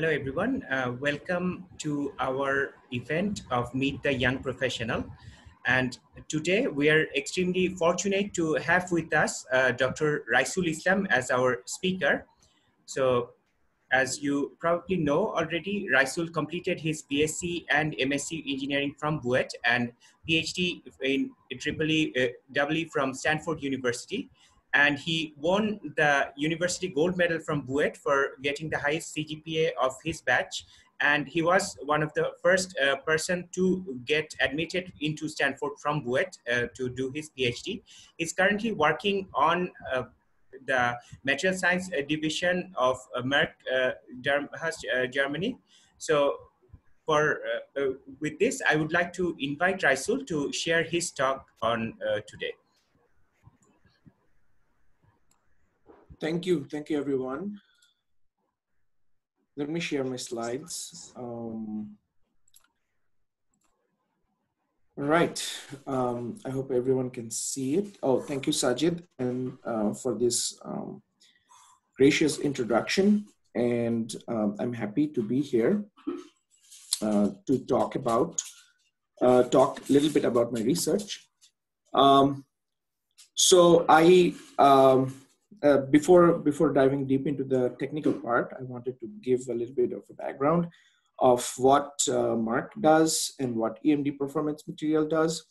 Hello, everyone. Uh, welcome to our event of Meet the Young Professional. And today we are extremely fortunate to have with us uh, Dr. Raisul Islam as our speaker. So as you probably know already, Raisul completed his BSc and MSc engineering from BUET and PhD in EEE uh, from Stanford University and he won the university gold medal from BUET for getting the highest CGPA of his batch. And he was one of the first uh, person to get admitted into Stanford from BUET uh, to do his PhD. He's currently working on uh, the material science uh, division of uh, Merck uh, Germany. So for with this, I would like to invite Raisul to share his talk on today. Thank you. Thank you, everyone. Let me share my slides. Um, right. Um, I hope everyone can see it. Oh, thank you, Sajid, and uh, for this um, gracious introduction. And um, I'm happy to be here uh, to talk about, uh, talk a little bit about my research. Um, so I, um, uh, before before diving deep into the technical part, I wanted to give a little bit of a background of what uh, Merck does and what EMD Performance Material does.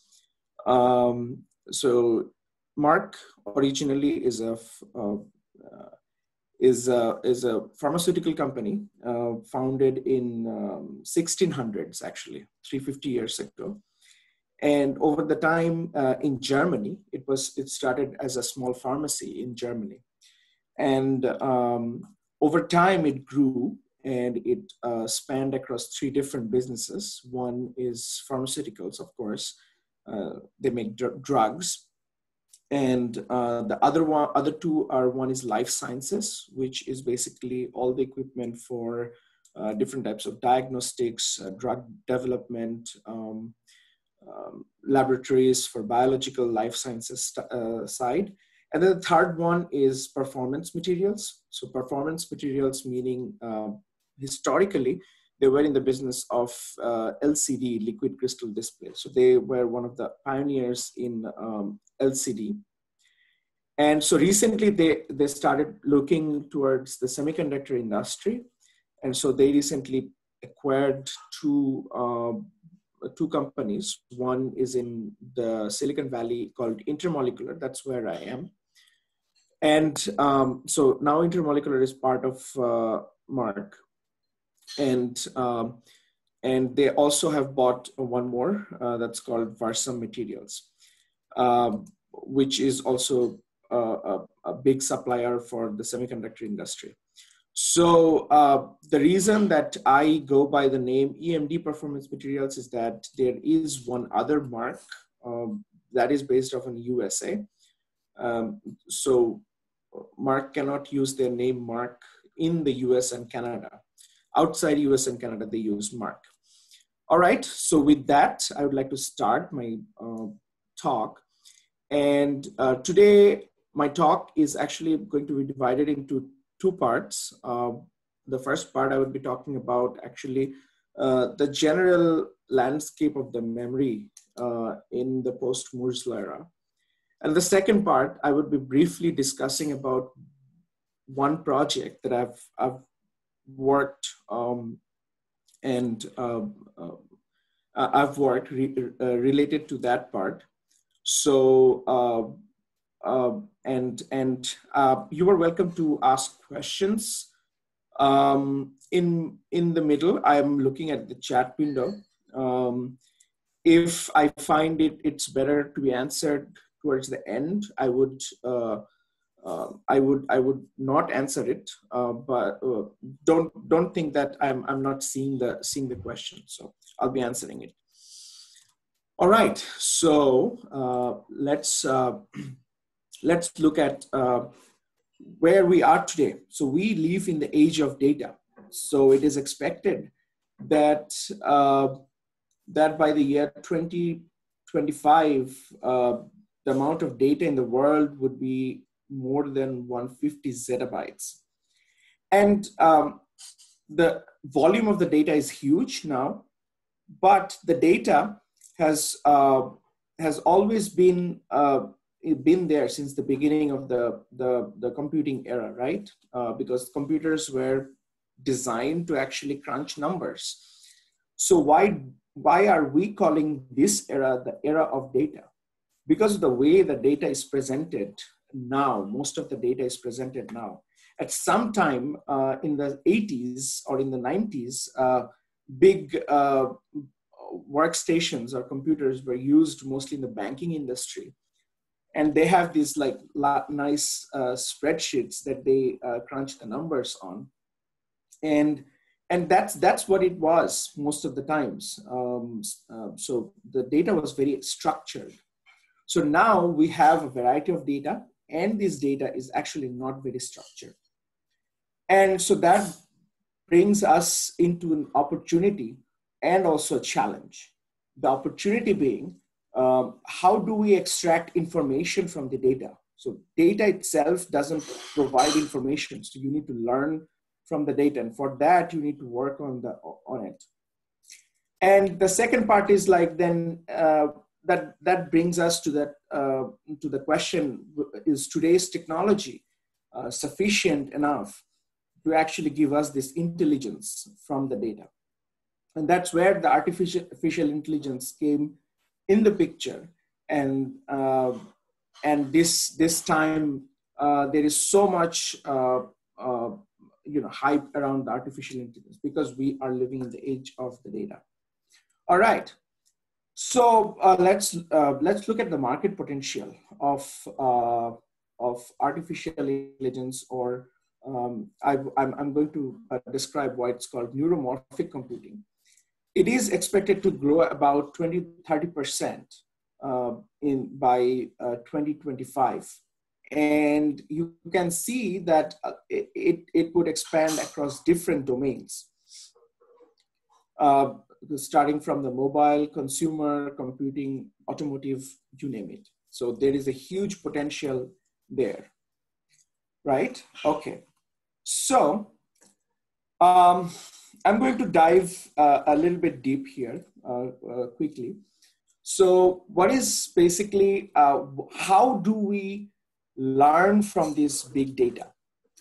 Um, so, Merck originally is a uh, is a, is a pharmaceutical company uh, founded in um, 1600s, actually 350 years ago and over the time uh, in germany it was it started as a small pharmacy in germany. And um, over time it grew and it uh, spanned across three different businesses. One is pharmaceuticals of course. Uh, they make dr- drugs. And uh, the other one other two are one is life sciences which is basically all the equipment for uh, different types of diagnostics uh, drug development um, um, laboratories for biological life sciences uh, side. And then the third one is performance materials. So performance materials meaning uh, historically, they were in the business of uh, LCD, liquid crystal display. So they were one of the pioneers in um, LCD. And so recently they, they started looking towards the semiconductor industry. And so they recently acquired two uh, two companies. One is in the Silicon Valley called Intermolecular. That's where I am. And um, so now Intermolecular is part of uh, Merck. And um, and they also have bought one more uh, that's called Versum Materials, um, which is also a, a, a big supplier for the semiconductor industry. So uh, the reason that I go by the name EMD Performance Materials is that there is one other Merck um, that is based off in USA. Um, so Merck cannot use their name Merck in the US and Canada. Outside US and Canada, they use Merck. All right, so with that, I would like to start my uh, talk. And uh, today, my talk is actually going to be divided into two parts. Uh, the first part I would be talking about actually uh, the general landscape of the memory uh, in the post-Moore's era. And the second part, I would be briefly discussing about one project that I've, I've worked um, and uh, uh, I've worked re uh, related to that part. So uh, and and uh, you are welcome to ask questions. Um, in in the middle, I'm looking at the chat window. Um, if I find it it's better to be answered towards the end, I would uh, uh I would I would not answer it. Uh, but uh, don't don't think that I'm I'm not seeing the seeing the question. So I'll be answering it. All right. So let's let's look at uh, where we are today. So we live in the age of data. So it is expected that uh, that by the year 2025, uh, the amount of data in the world would be more than 150 zettabytes. And um, the volume of the data is huge now, but the data has uh, has always been uh, been there since the beginning of the the, the computing era, right? Uh, because computers were designed to actually crunch numbers. So why why are we calling this era the era of data? Because of the way the data is presented now, most of the data is presented now. At some time uh, in the 80s or in the 90s, uh, big uh, workstations or computers were used mostly in the banking industry. And they have these like nice uh, spreadsheets that they uh, crunch the numbers on. And and that's that's what it was most of the times. Um, uh, so the data was very structured. So now we have a variety of data, and this data is actually not very structured. And so that brings us into an opportunity and also a challenge. The opportunity being, um, how do we extract information from the data? So data itself doesn't provide information. So you need to learn from the data. And for that, you need to work on, the, on it. And the second part is like then uh, that, that brings us to, that, uh, to the question, is today's technology uh, sufficient enough to actually give us this intelligence from the data? And that's where the artificial, artificial intelligence came in the picture. And, uh, and this, this time, uh, there is so much uh, uh you know hype around the artificial intelligence because we are living in the age of the data all right so uh, let's uh, let's look at the market potential of of artificial intelligence or um, I, am going to describe why it's called neuromorphic computing. It is expected to grow about 20, 30% uh, in, by uh, 2025 and you can see that uh, it, it would expand across different domains. Uh, starting from the mobile consumer computing automotive you name it. So there is a huge potential there right? Okay. So um, i'm going to dive uh, a little bit deep here uh, uh, quickly so what is basically uh, how do we learn from this big data.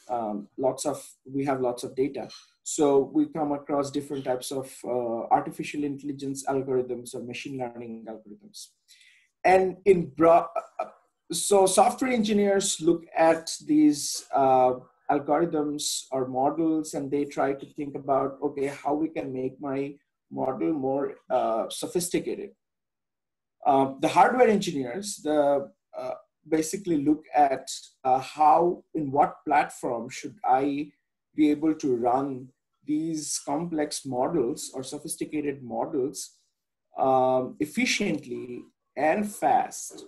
Um, lots of we have lots of data, so we come across different types of artificial intelligence algorithms or machine learning algorithms, and in broad. So software engineers look at these uh, algorithms or models, and they try to think about okay, how we can make my model more uh, sophisticated. Uh, the hardware engineers, the uh, basically look at uh, how, in what platform should I be able to run these complex models or sophisticated models um, efficiently and fast,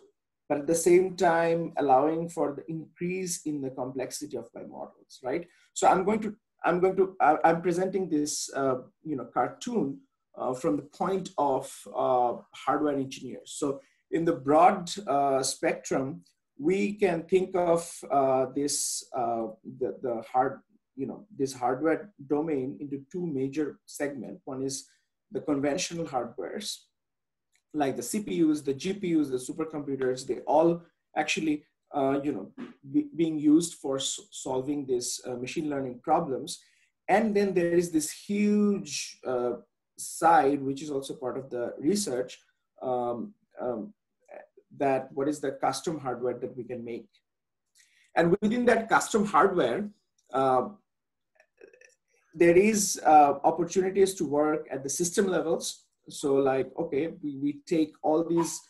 but at the same time allowing for the increase in the complexity of my models, right? So I'm going to, I'm going to, I'm presenting this, uh, you know, cartoon uh, from the point of uh, hardware engineers. So in the broad uh, spectrum, we can think of uh, this uh, the, the hard you know this hardware domain into two major segments. One is the conventional hardwares, like the CPUs, the GPUs, the supercomputers. They all actually uh, you know be, being used for solving these uh, machine learning problems. And then there is this huge uh, side, which is also part of the research, um, um, that what is the custom hardware that we can make. And within that custom hardware, uh, there is uh, opportunities to work at the system levels. So like, okay, we, we take all these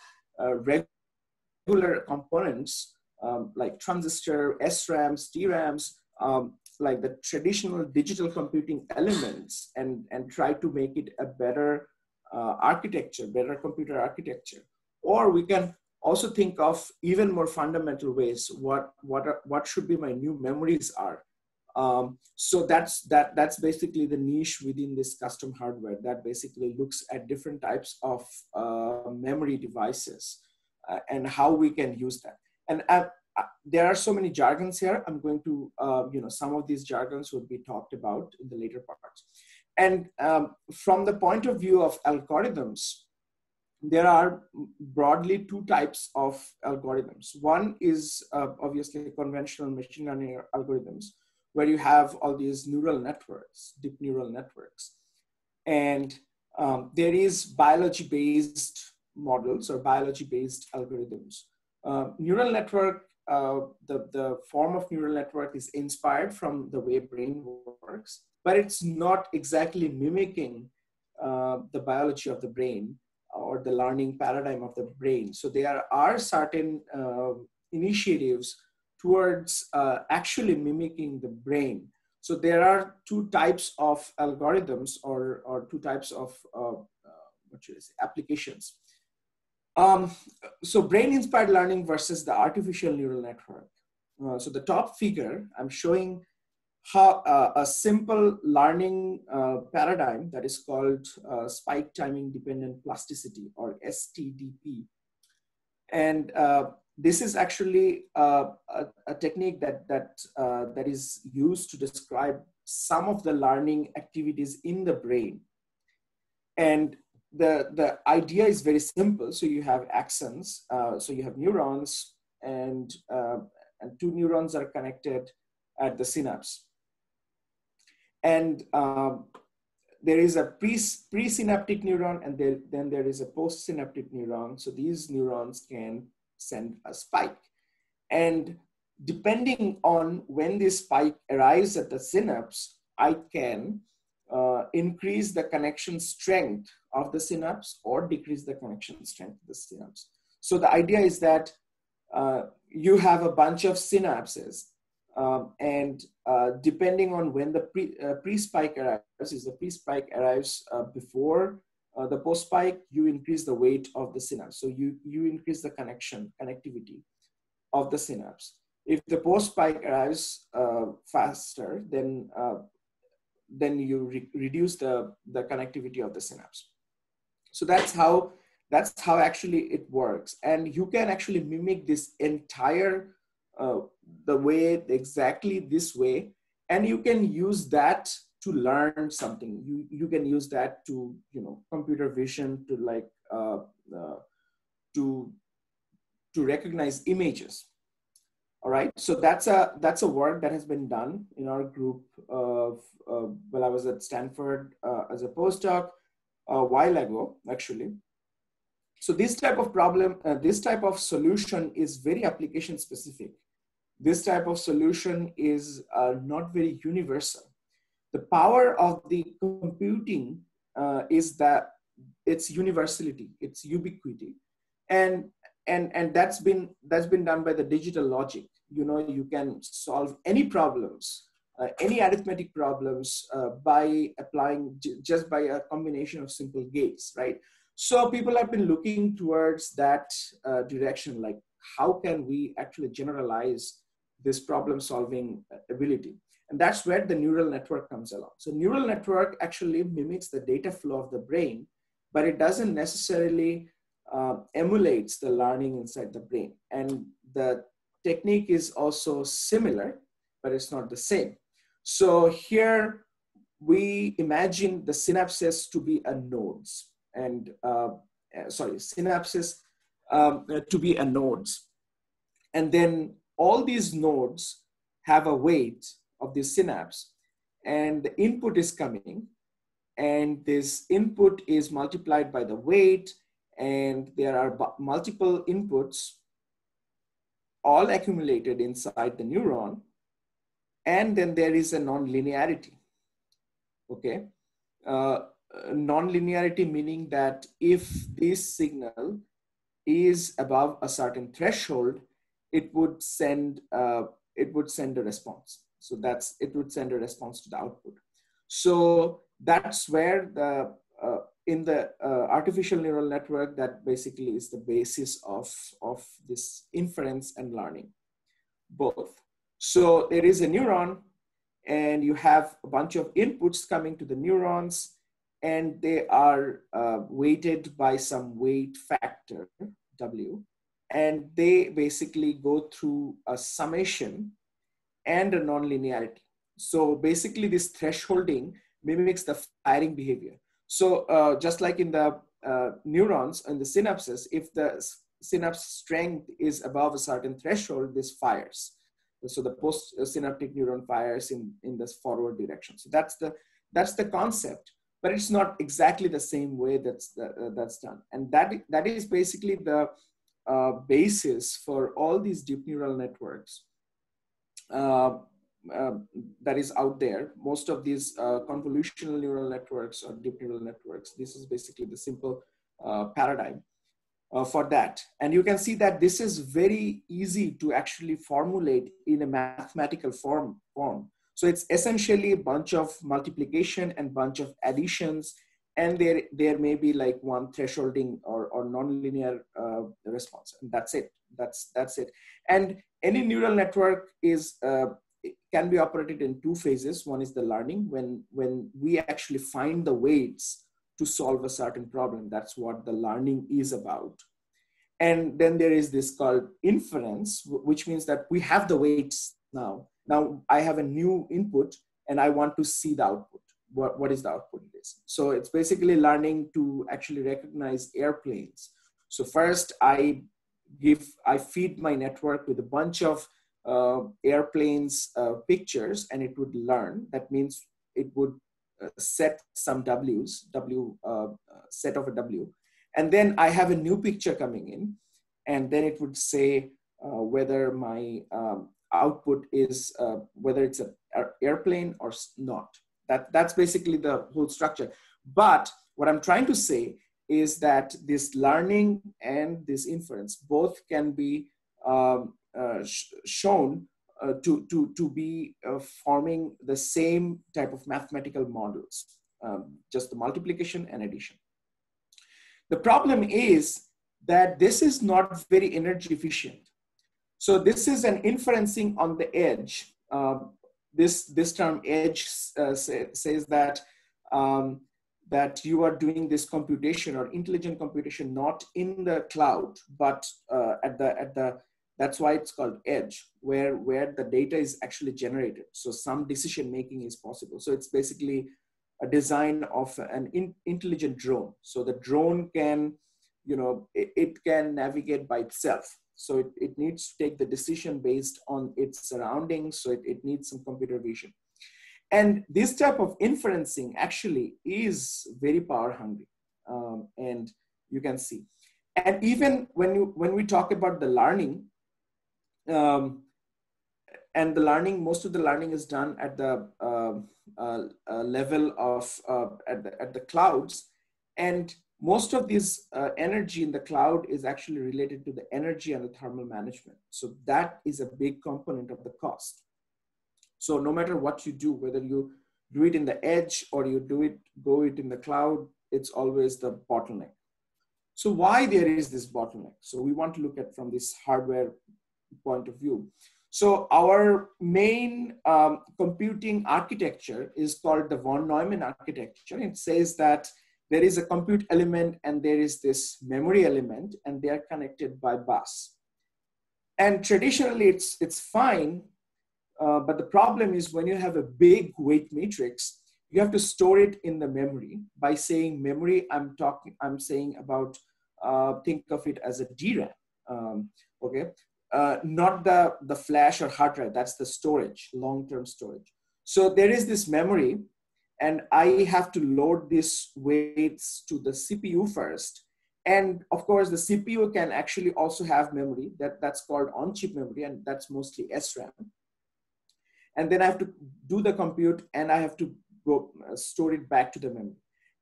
uh, regular components um, like transistor, SRAMs, DRAMs, um, like the traditional digital computing elements and, and try to make it a better uh, architecture, better computer architecture. Or we can also think of even more fundamental ways what what are, what should be my new memories are um, so that's that that's basically the niche within this custom hardware that basically looks at different types of uh, memory devices uh, and how we can use that and I, there are so many jargons here. I'm going to, uh, you know, some of these jargons would be talked about in the later parts. And um, from the point of view of algorithms, there are broadly two types of algorithms. One is uh, obviously conventional machine learning algorithms, where you have all these neural networks, deep neural networks. And um, there is biology-based models or biology-based algorithms. Uh, neural network, uh, the, the form of neural network is inspired from the way brain works, but it's not exactly mimicking uh, the biology of the brain or the learning paradigm of the brain. So there are certain uh, initiatives towards uh, actually mimicking the brain. So there are two types of algorithms or, or two types of uh, what should I say, applications. Um, so brain-inspired learning versus the artificial neural network. Uh, so the top figure, I'm showing how uh, a simple learning uh, paradigm that is called uh, spike timing dependent plasticity or STDP. And uh, this is actually uh, a, a, technique that, that, uh, that is used to describe some of the learning activities in the brain. And the, the idea is very simple. So you have axons, so you have neurons and, and two neurons are connected at the synapse and um, there is a pre, presynaptic neuron and there, then there is a postsynaptic neuron. So these neurons can send a spike. And depending on when this spike arrives at the synapse, I can uh, increase the connection strength of the synapse or decrease the connection strength of the synapse. So the idea is that uh, you have a bunch of synapses um, and uh, depending on when the pre, uh, pre-spike arrives, is the pre-spike arrives uh, before uh, the post-spike, you increase the weight of the synapse. So you, you increase the connection, connectivity of the synapse. If the post-spike arrives uh, faster, then, uh, then you re reduce the, the connectivity of the synapse. So that's how, that's how actually it works. And you can actually mimic this entire uh, the way exactly this way and you can use that to learn something. You you can use that to you know computer vision to like uh, uh, to to recognize images. All right? So that's a that's a work that has been done in our group of uh, while i was at stanford uh, as a postdoc a while ago actually. So this type of problem uh, this type of solution is very application specific. This type of solution is uh, not very universal. The power of the computing uh, is that it's universality, it's ubiquity. And, and, and that's, been, that's been done by the digital logic. You know, you can solve any problems, uh, any arithmetic problems uh, by applying just by a combination of simple gates, right? So people have been looking towards that uh, direction, like how can we actually generalize this problem solving ability. And that's where the neural network comes along. So neural network actually mimics the data flow of the brain, but it doesn't necessarily uh, emulates the learning inside the brain. And the technique is also similar, but it's not the same. So here we imagine the synapses to be a nodes and uh, sorry, synapses um, to be a nodes. And then all these nodes have a weight of this synapse. And the input is coming and this input is multiplied by the weight and there are multiple inputs all accumulated inside the neuron and then there is a non-linearity. Okay? Uh, non-linearity meaning that if this signal is above a certain threshold it would send uh, it would send a response. So that's it would send a response to the output. So that's where the uh, in the uh, artificial neural network that basically is the basis of of this inference and learning, both. So there is a neuron, and you have a bunch of inputs coming to the neurons, and they are uh, weighted by some weight factor W and they basically go through a summation and a nonlinearity. So basically this thresholding mimics the firing behavior. So uh, just like in the uh, neurons and the synapses, if the synapse strength is above a certain threshold, this fires. So the post-synaptic neuron fires in, in this forward direction. So that's the, that's the concept, but it's not exactly the same way that's, the, uh, that's done. And that, that is basically the uh, basis for all these deep neural networks that is out there. Most of these uh, convolutional neural networks or deep neural networks, this is basically the simple uh, paradigm uh, for that. And you can see that this is very easy to actually formulate in a mathematical form. form. So it's essentially a bunch of multiplication and bunch of additions and there there may be like one thresholding or, or nonlinear uh, response. And that's it. That's that's it. And any neural network is uh, can be operated in two phases. One is the learning when when we actually find the weights to solve a certain problem. That's what the learning is about. And then there is this called inference which means that we have the weights now. Now i have a new input and i want to see the output what, what is the output of this. So it's basically learning to actually recognize airplanes. So first I give, I feed my network with a bunch of uh, airplanes uh, pictures and it would learn. That means it would uh, set some W's, W uh, set of a W. And then I have a new picture coming in and then it would say uh, whether my um, output is, uh, whether it's an airplane or not. That, that's basically the whole structure. But what I'm trying to say is that this learning and this inference both can be um, uh, sh- shown uh, to, to, to be uh, forming the same type of mathematical models, um, just the multiplication and addition. The problem is that this is not very energy efficient. So this is an inferencing on the edge. Um, this this term edge uh, say, says that um, that you are doing this computation or intelligent computation not in the cloud but uh, at the at the that's why it's called edge where where the data is actually generated. So some decision making is possible. So it's basically a design of an in, intelligent drone. So the drone can you know it, it can navigate by itself so it, it needs to take the decision based on its surroundings. So it, it needs some computer vision. And this type of inferencing actually is very power hungry. Um, and you can see. And even when, you, when we talk about the learning, um, and the learning, most of the learning is done at the uh, uh, uh, level of uh, at the, at the clouds. And most of this uh, energy in the cloud is actually related to the energy and the thermal management. So that is a big component of the cost. So no matter what you do, whether you do it in the edge or you do it, go it in the cloud, it's always the bottleneck. So why there is this bottleneck? So we want to look at from this hardware point of view. So our main um, computing architecture is called the von Neumann architecture. It says that there is a compute element and there is this memory element and they are connected by bus. And traditionally it's, it's fine, uh, but the problem is when you have a big weight matrix, you have to store it in the memory. By saying memory, I'm talking, I'm saying about, uh, think of it as a DRAM, um, okay? Uh, not the, the flash or hard drive, that's the storage, long-term storage. So there is this memory and I have to load these weights to the CPU first. And of course, the CPU can actually also have memory that, that's called on-chip memory, and that's mostly SRAM. And then I have to do the compute and I have to go uh, store it back to the memory.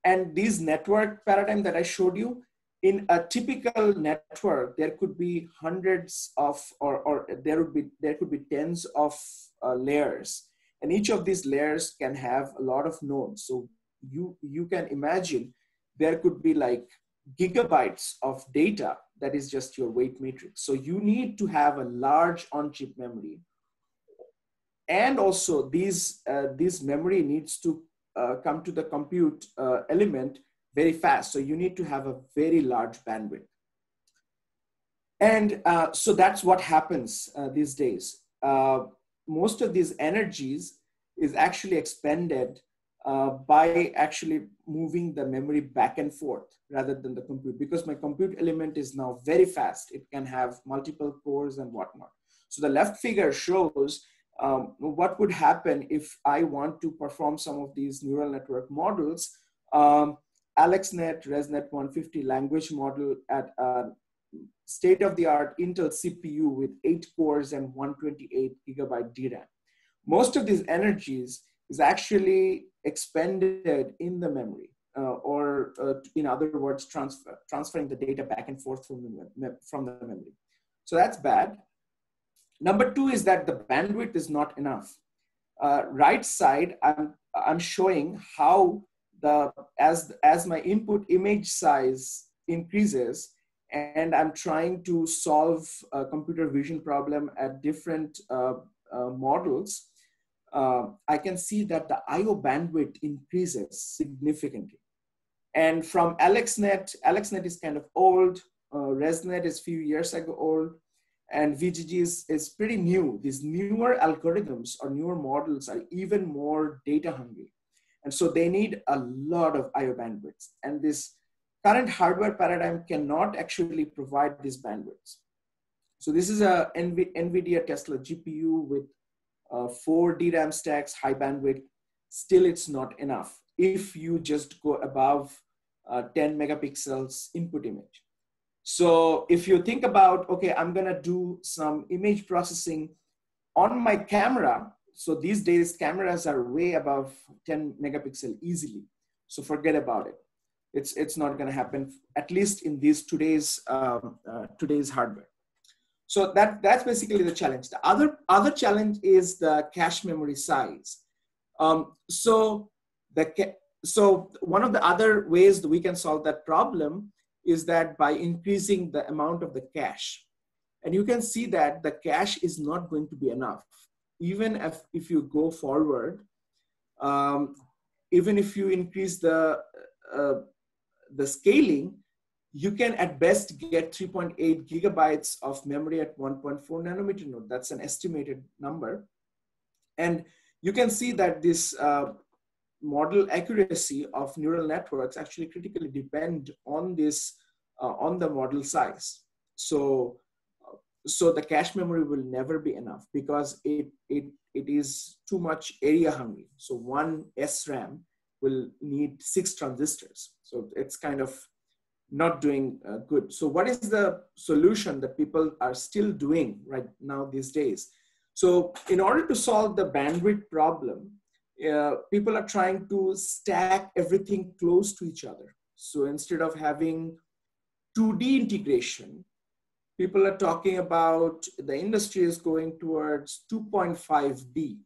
And these network paradigm that I showed you, in a typical network, there could be hundreds of, or, or there would be, there could be tens of uh, layers and each of these layers can have a lot of nodes. So you, you can imagine there could be like gigabytes of data that is just your weight matrix. So you need to have a large on-chip memory. And also these, uh, this memory needs to uh, come to the compute uh, element very fast. So you need to have a very large bandwidth. And uh, so that's what happens uh, these days. Uh, most of these energies is actually expended uh, by actually moving the memory back and forth rather than the compute because my compute element is now very fast. It can have multiple cores and whatnot. So the left figure shows um, what would happen if I want to perform some of these neural network models. Um, AlexNet ResNet 150 language model at a state-of-the-art Intel CPU with eight cores and 128 gigabyte DRAM. Most of these energies is actually expended in the memory, uh, or uh, in other words, transfer, transferring the data back and forth from the, from the memory. So that's bad. Number two is that the bandwidth is not enough. Uh, right side, I'm, I'm showing how the, as, as my input image size increases, and I'm trying to solve a computer vision problem at different uh, uh, models, uh, I can see that the IO bandwidth increases significantly. And from AlexNet, AlexNet is kind of old, uh, ResNet is few years ago old, and VGG is, is pretty new. These newer algorithms or newer models are even more data hungry. And so they need a lot of IO bandwidth. And this current hardware paradigm cannot actually provide these bandwidths. So this is a NVIDIA Tesla GPU with uh, four DRAM stacks, high bandwidth. Still, it's not enough if you just go above uh, 10 megapixels input image. So if you think about, okay, I'm gonna do some image processing on my camera. So these days cameras are way above 10 megapixel easily. So forget about it. It's, it's not gonna happen, at least in these today's, um, uh, today's hardware. So that, that's basically the challenge. The other, other challenge is the cache memory size. Um, so, the, so one of the other ways that we can solve that problem is that by increasing the amount of the cache. And you can see that the cache is not going to be enough. Even if, if you go forward, um, even if you increase the, uh, the scaling, you can at best get 3.8 gigabytes of memory at 1.4 nanometer node. That's an estimated number. And you can see that this uh, model accuracy of neural networks actually critically depend on this, uh, on the model size. So, uh, so the cache memory will never be enough because it, it, it is too much area hungry. So one SRAM will need six transistors. So it's kind of not doing uh, good. So what is the solution that people are still doing right now these days? So in order to solve the bandwidth problem, uh, people are trying to stack everything close to each other. So instead of having 2D integration, people are talking about the industry is going towards 2.5D.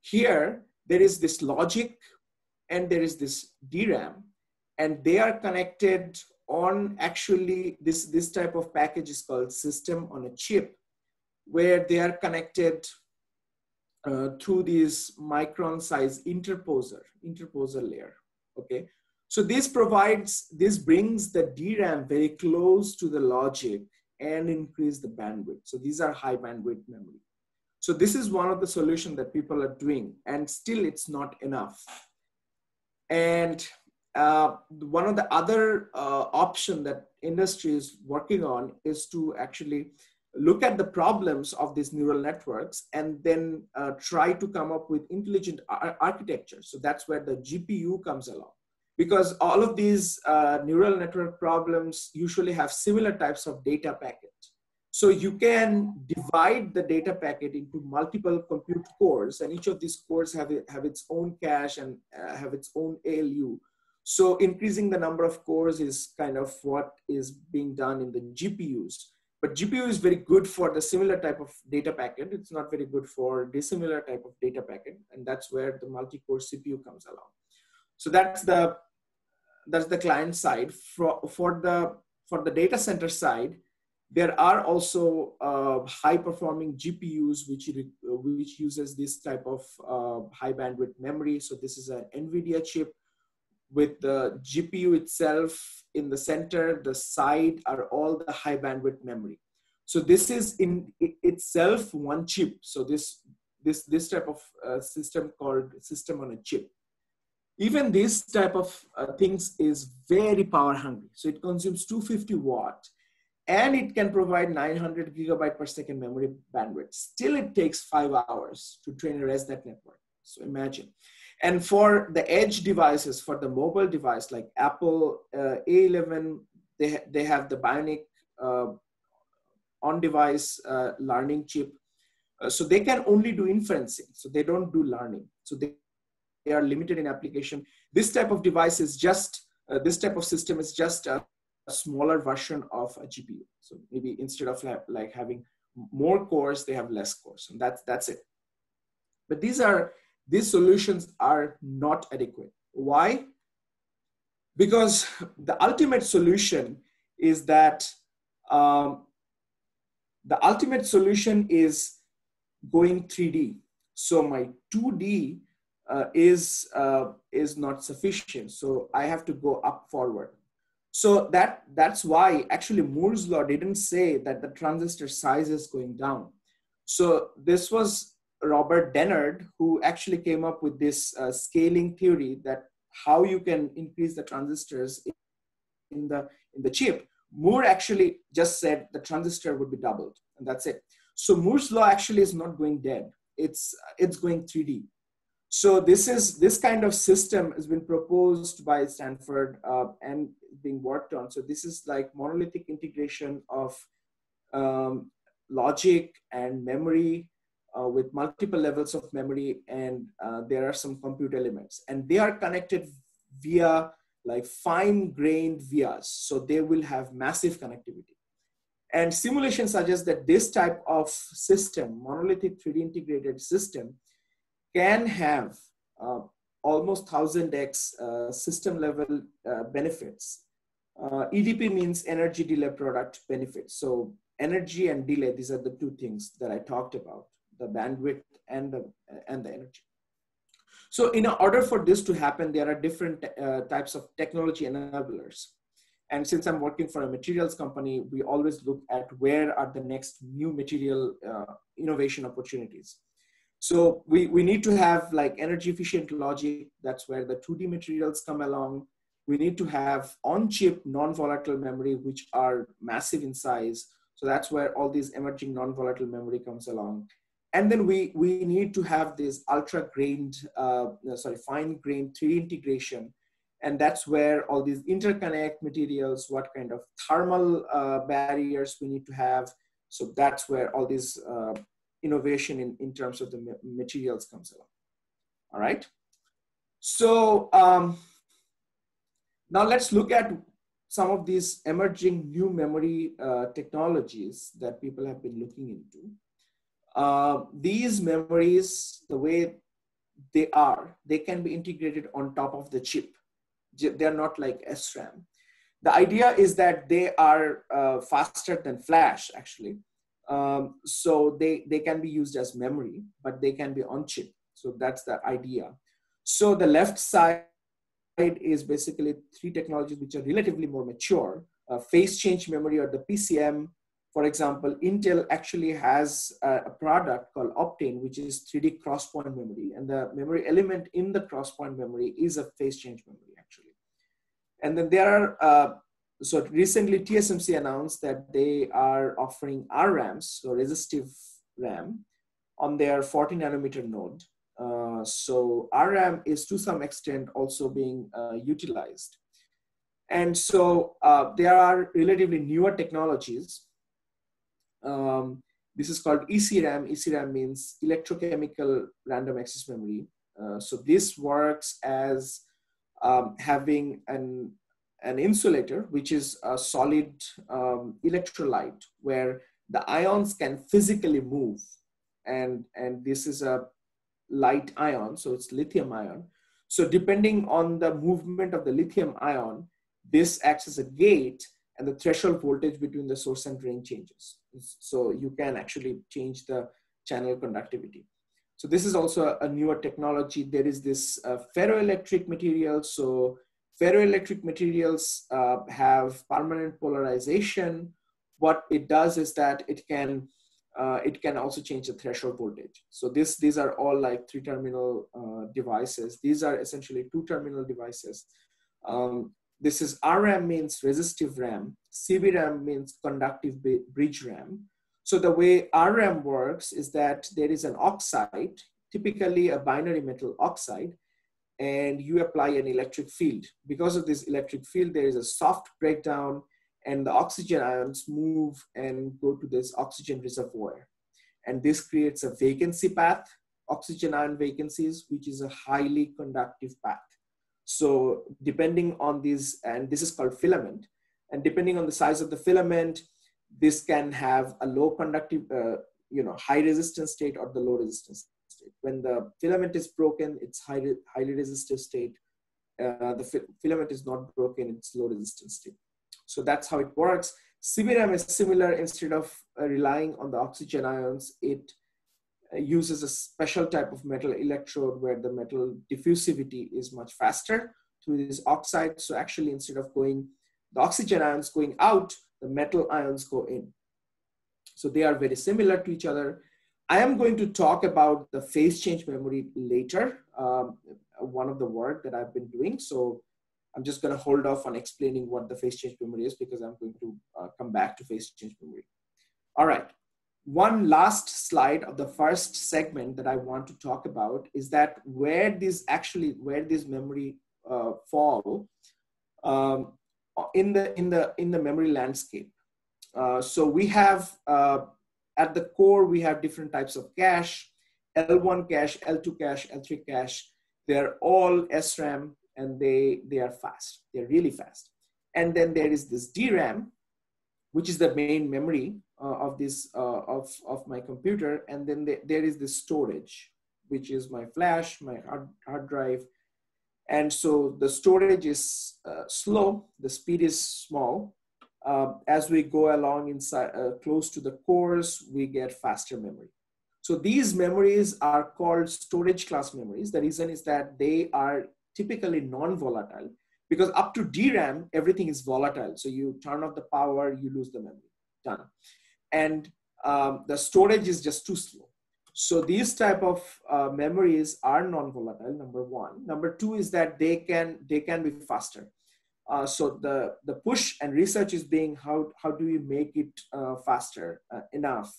Here, there is this logic and there is this DRAM, and they are connected on actually this, this type of package is called system on a chip, where they are connected uh, through this micron size interposer, interposer layer, okay? So this provides, this brings the DRAM very close to the logic and increase the bandwidth. So these are high bandwidth memory. So this is one of the solution that people are doing and still it's not enough. And uh, one of the other uh, option that industry is working on is to actually look at the problems of these neural networks and then uh, try to come up with intelligent ar- architecture. So that's where the GPU comes along. Because all of these uh, neural network problems usually have similar types of data packet. So you can divide the data packet into multiple compute cores, and each of these cores have, have its own cache and uh, have its own ALU. So increasing the number of cores is kind of what is being done in the GPUs. But GPU is very good for the similar type of data packet. It's not very good for dissimilar type of data packet. And that's where the multi-core CPU comes along. So that's the, that's the client side. For, for, the, for the data center side, there are also uh, high performing GPUs which, which uses this type of uh, high bandwidth memory. So this is an NVIDIA chip with the GPU itself in the center, the side are all the high bandwidth memory. So this is in itself one chip. So this this this type of uh, system called system on a chip. Even this type of uh, things is very power hungry. So it consumes 250 watt and it can provide 900 gigabyte per second memory bandwidth. Still, it takes five hours to train a ResNet network. So imagine. And for the edge devices, for the mobile device like Apple uh, A11, they, ha they have the Bionic uh, on-device uh, learning chip. Uh, so they can only do inferencing. So they don't do learning. So they, they are limited in application. This type of device is just, uh, this type of system is just a a smaller version of a GPU. So maybe instead of like having more cores, they have less cores, and that's that's it. But these are these solutions are not adequate. Why? Because the ultimate solution is that um, the ultimate solution is going 3D. So my 2D uh, is uh, is not sufficient. So I have to go up forward. So that, that's why actually Moore's law didn't say that the transistor size is going down. So this was Robert Dennard who actually came up with this uh, scaling theory that how you can increase the transistors in the, in the chip. Moore actually just said the transistor would be doubled and that's it. So Moore's law actually is not going dead. It's, it's going 3D. So this is this kind of system has been proposed by Stanford uh, and being worked on. So this is like monolithic integration of um, logic and memory uh, with multiple levels of memory, and uh, there are some compute elements, and they are connected via like fine-grained vias. So they will have massive connectivity. And simulation suggests that this type of system, monolithic 3D integrated system, can have uh, almost 1000x uh, system level uh, benefits. Uh, EDP means energy delay product benefits. So energy and delay, these are the two things that I talked about, the bandwidth and the, and the energy. So in order for this to happen, there are different uh, types of technology enablers. And since I'm working for a materials company, we always look at where are the next new material uh, innovation opportunities. So we, we need to have like energy efficient logic. That's where the 2D materials come along. We need to have on-chip non-volatile memory, which are massive in size. So that's where all these emerging non-volatile memory comes along. And then we, we need to have this ultra-grained, uh, sorry, fine-grained 3D integration. And that's where all these interconnect materials, what kind of thermal uh, barriers we need to have. So that's where all these uh, innovation in, in terms of the materials comes along. All right. So um, now let's look at some of these emerging new memory uh, technologies that people have been looking into. Uh, these memories, the way they are, they can be integrated on top of the chip. They're not like SRAM. The idea is that they are uh, faster than flash, actually. Um, so they, they can be used as memory, but they can be on chip. So that's the idea. So the left side is basically three technologies which are relatively more mature. Uh, phase change memory or the PCM, for example, Intel actually has a, a, product called Optane, which is 3D cross-point memory. And the memory element in the cross-point memory is a phase change memory, actually. And then there are uh, so recently TSMC announced that they are offering RRAMs, so resistive RAM, on their 40 nanometer node. Uh, so RRAM is to some extent also being uh, utilized. And so uh, there are relatively newer technologies. Um, this is called ECRAM. ECRAM means electrochemical random access memory. Uh, so this works as um, having an an insulator, which is a solid um, electrolyte where the ions can physically move. And, and this is a light ion, so it's lithium ion. So depending on the movement of the lithium ion, this acts as a gate and the threshold voltage between the source and drain changes. So you can actually change the channel conductivity. So this is also a newer technology. There is this uh, ferroelectric material. So ferroelectric materials uh, have permanent polarization what it does is that it can uh, it can also change the threshold voltage. So this these are all like three terminal uh, devices. These are essentially two terminal devices. Um, this is RRAM means resistive RAM. CBRAM means conductive bridge RAM. So the way RRAM works is that there is an oxide, typically a binary metal oxide, and you apply an electric field. Because of this electric field, there is a soft breakdown and the oxygen ions move and go to this oxygen reservoir. And this creates a vacancy path, oxygen ion vacancies, which is a highly conductive path. So depending on these, and this is called filament, and depending on the size of the filament, this can have a low conductive, uh, you know, high resistance state or the low resistance. When the filament is broken, it's highly, highly resistive state. Uh, the fi filament is not broken, it's low resistance state. So that's how it works. CBRAM is similar. Instead of uh, relying on the oxygen ions, it uh, uses a special type of metal electrode where the metal diffusivity is much faster through this oxide. So actually, instead of going the oxygen ions going out, the metal ions go in. So they are very similar to each other. I am going to talk about the phase change memory later, um, one of the work that I've been doing. So I'm just going to hold off on explaining what the phase change memory is because I'm going to uh, come back to phase change memory. All right. One last slide of the first segment that I want to talk about is that where these actually, where this memory uh, fall um, in the, in the, in the memory landscape. Uh, so we have, uh, at the core, we have different types of cache, L1 cache, L2 cache, L3 cache. They're all SRAM and they, they are fast. They're really fast. And then there is this DRAM, which is the main memory uh, of this uh, of, of my computer. And then the, there is the storage, which is my flash, my hard, hard drive. And so the storage is uh, slow, the speed is small. Uh, as we go along inside, uh, close to the cores, we get faster memory. So these memories are called storage class memories. The reason is that they are typically non-volatile because up to DRAM, everything is volatile. So you turn off the power, you lose the memory, done. And um, the storage is just too slow. So these type of uh, memories are non-volatile, number one. Number two is that they can, they can be faster. Uh, so the, the push and research is being how, how do we make it uh, faster uh, enough?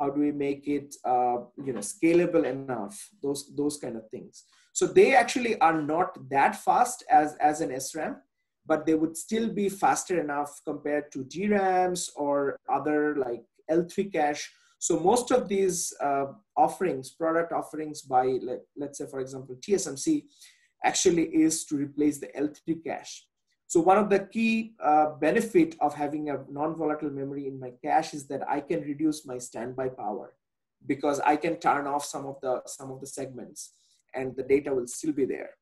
How do we make it uh, you know, scalable enough? Those, those kind of things. So they actually are not that fast as, as an SRAM, but they would still be faster enough compared to DRAMs or other like L3 cache. So most of these uh, offerings, product offerings by, let, let's say, for example, TSMC, actually is to replace the L3 cache. So one of the key uh, benefit of having a non-volatile memory in my cache is that I can reduce my standby power because I can turn off some of the some of the segments and the data will still be there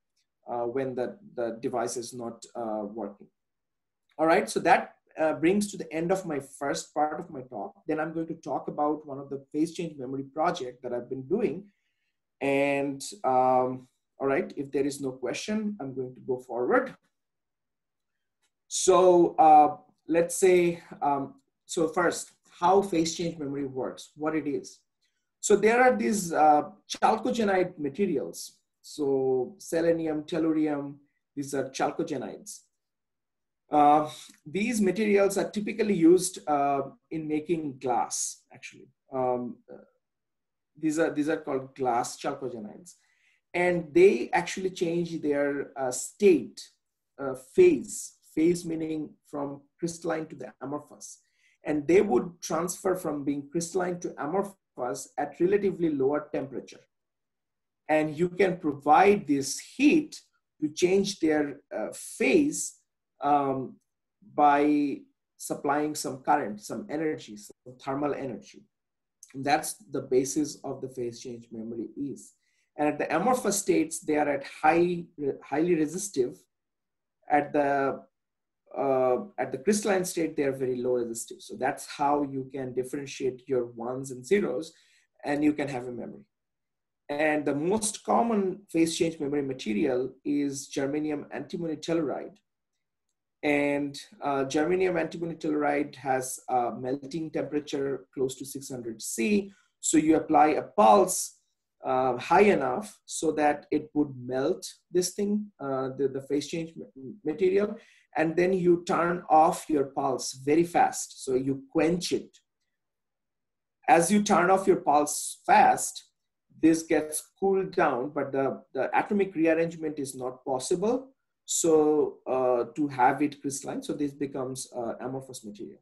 uh, when the, the device is not uh, working. All right, so that uh, brings to the end of my first part of my talk. Then I'm going to talk about one of the phase change memory project that I've been doing. And um, all right, if there is no question, I'm going to go forward. So uh, let's say, um, so first, how phase change memory works, what it is. So there are these uh, chalcogenide materials. So selenium, tellurium, these are chalcogenides. Uh, these materials are typically used uh, in making glass, actually. Um, these, are, these are called glass chalcogenides. And they actually change their uh, state, uh, phase, phase meaning from crystalline to the amorphous. And they would transfer from being crystalline to amorphous at relatively lower temperature. And you can provide this heat to change their uh, phase um, by supplying some current, some energy, some thermal energy. And that's the basis of the phase change memory is. And at the amorphous states, they are at high, highly resistive. At the uh, at the crystalline state, they are very low resistive. So that's how you can differentiate your ones and zeros and you can have a memory. And the most common phase change memory material is germanium antimony telluride. And uh, germanium antimony telluride has a melting temperature close to 600 C. So you apply a pulse uh, high enough so that it would melt this thing, uh, the, the phase change material, and then you turn off your pulse very fast. So you quench it. As you turn off your pulse fast, this gets cooled down, but the, the atomic rearrangement is not possible. So uh, to have it crystalline, so this becomes uh, amorphous material.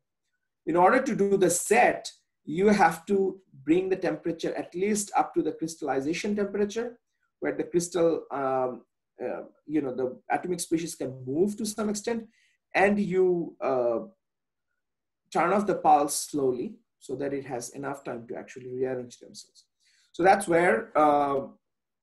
In order to do the set, you have to bring the temperature at least up to the crystallization temperature, where the crystal, um, uh, you know, the atomic species can move to some extent, and you uh, turn off the pulse slowly so that it has enough time to actually rearrange themselves. So that's where, uh,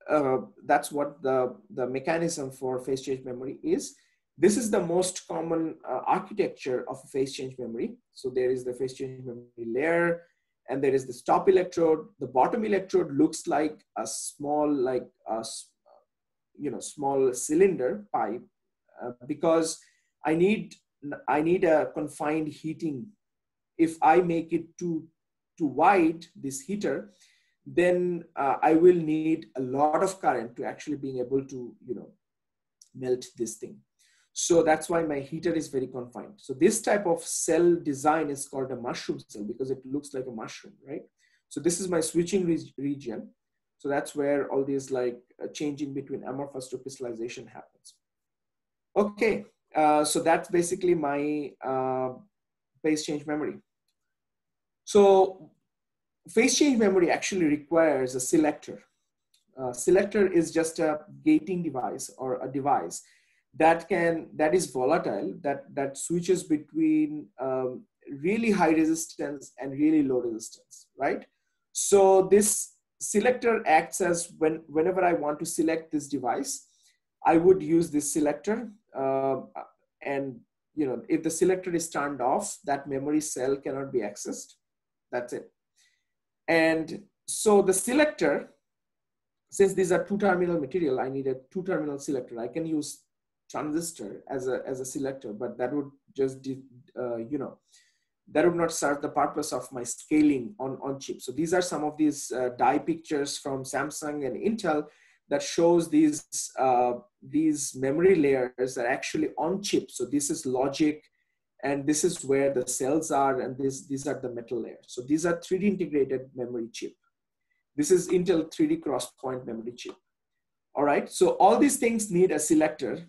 uh, that's what the, the mechanism for phase change memory is. This is the most common uh, architecture of phase change memory. So there is the phase change memory layer, and there is this top electrode. The bottom electrode looks like a small, like a, you know, small cylinder pipe, uh, because I need I need a confined heating. If I make it too too wide, this heater, then uh, I will need a lot of current to actually being able to, you know, melt this thing. So that's why my heater is very confined. So this type of cell design is called a mushroom cell because it looks like a mushroom, right? So this is my switching re region. So that's where all these like changing between amorphous to crystallization happens. Okay, uh, so that's basically my uh, phase change memory. So phase change memory actually requires a selector. Uh, selector is just a gating device or a device that can that is volatile that that switches between um, really high resistance and really low resistance right so this selector acts as when whenever i want to select this device i would use this selector uh, and you know if the selector is turned off that memory cell cannot be accessed that's it and so the selector, since these are two terminal material, I need a two terminal selector. I can use transistor as a, as a selector, but that would just, uh, you know, that would not serve the purpose of my scaling on, on chip. So these are some of these uh, die pictures from Samsung and Intel that shows these, uh, these memory layers are actually on chip. So this is logic, and this is where the cells are and this, these are the metal layers. So these are 3D integrated memory chip. This is Intel 3D cross-point memory chip. All right, so all these things need a selector.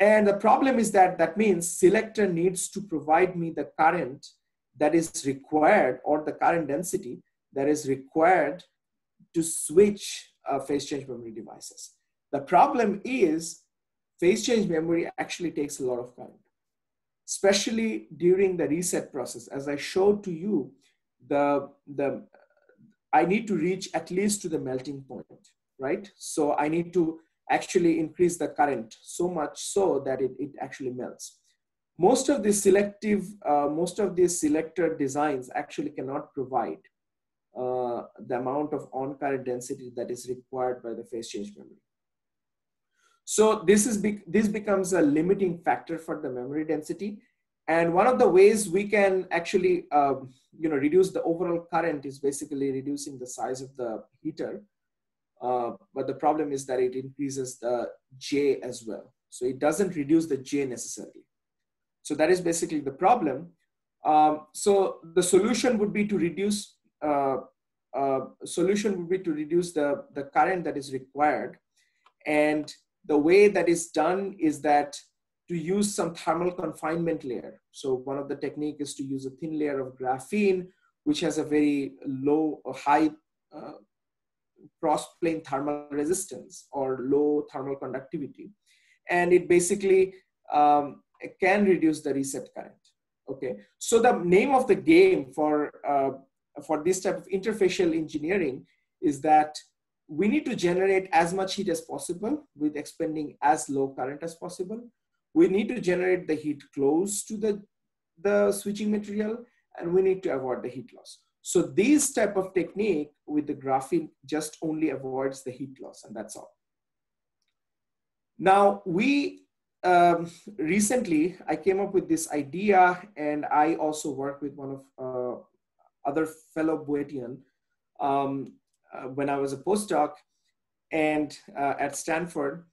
And the problem is that that means selector needs to provide me the current that is required or the current density that is required to switch uh, phase change memory devices. The problem is phase change memory actually takes a lot of current especially during the reset process. As I showed to you, the, the, I need to reach at least to the melting point, right? So I need to actually increase the current so much so that it, it actually melts. Most of the selective, uh, most of these selector designs actually cannot provide uh, the amount of on current density that is required by the phase change memory. So this is be this becomes a limiting factor for the memory density. And one of the ways we can actually, um, you know, reduce the overall current is basically reducing the size of the heater. Uh, but the problem is that it increases the J as well. So it doesn't reduce the J necessarily. So that is basically the problem. Um, so the solution would be to reduce, uh, uh, solution would be to reduce the, the current that is required. And the way that is done is that to use some thermal confinement layer. So one of the technique is to use a thin layer of graphene, which has a very low or high uh, cross-plane thermal resistance or low thermal conductivity. And it basically um, can reduce the reset current. Okay, so the name of the game for, uh, for this type of interfacial engineering is that we need to generate as much heat as possible with expending as low current as possible. We need to generate the heat close to the, the switching material and we need to avoid the heat loss. So this type of technique with the graphene just only avoids the heat loss and that's all. Now we um, recently I came up with this idea, and I also work with one of uh, other fellow Buetian um, uh, when I was a postdoc and uh, at Stanford.